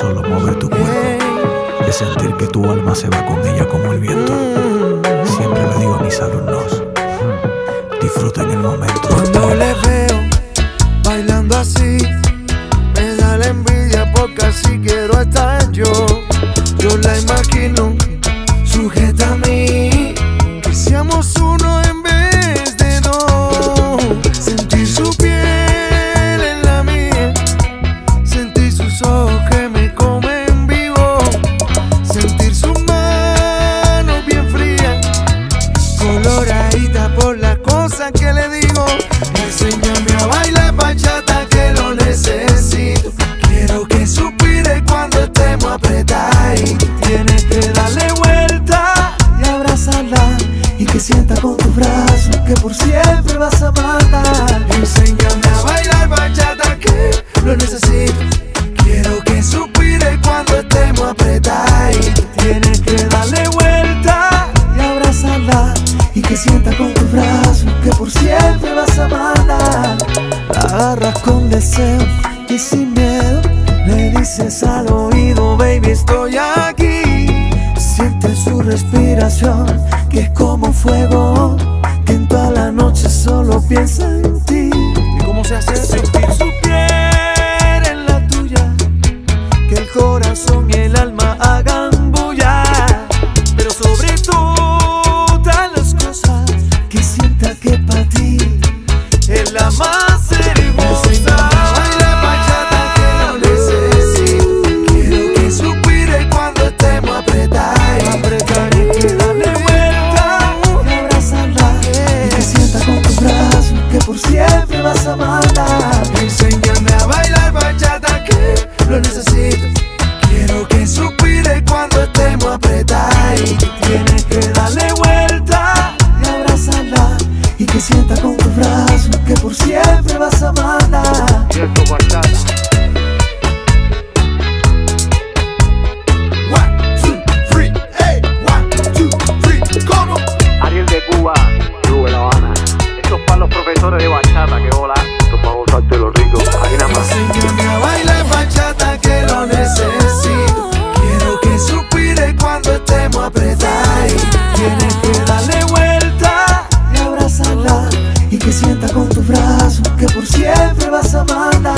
solo mover tu cuerpo, de sentir que tu alma se va con ella como el viento. Siempre le digo a mis alumnos, disfruten el momento. Cuando le veo bailando así, me da la envidia porque así quiero estar yo. Yo la imagino sujeta a mí, que seamos uno en vez coloradita por la cosa que le digo. Enséñame a bailar bachata que lo necesito. Quiero que suspire cuando estemos apretaditos. Tienes que darle vuelta y abrazarla y que sienta con tus brazos que por siempre vas a amarla. Enséñame a bailar bachata que y que sienta con tus brazos que por siempre vas a amarla. La agarras con deseo y sin miedo le dices al oído, baby, estoy aquí. Siente su respiración que es como fuego, que en toda la noche solo piensa en ti. Por siempre vas a amarla. Enséñame a bailar bachata que lo necesito. Quiero que suspire cuando estemos apretados. Tienes que darle vuelta y abrazarla y que sienta con tus brazos que por siempre vas a amarla. Profesores de bachata, que hola. Esto es para gozarte los ricos. Ahí nada más. Enséñame a bailar bachata que lo necesito. Quiero que suspire cuando estemos apretados. Tienes que darle vuelta y abrazarla y que sienta con tus brazos que por siempre vas a amarla.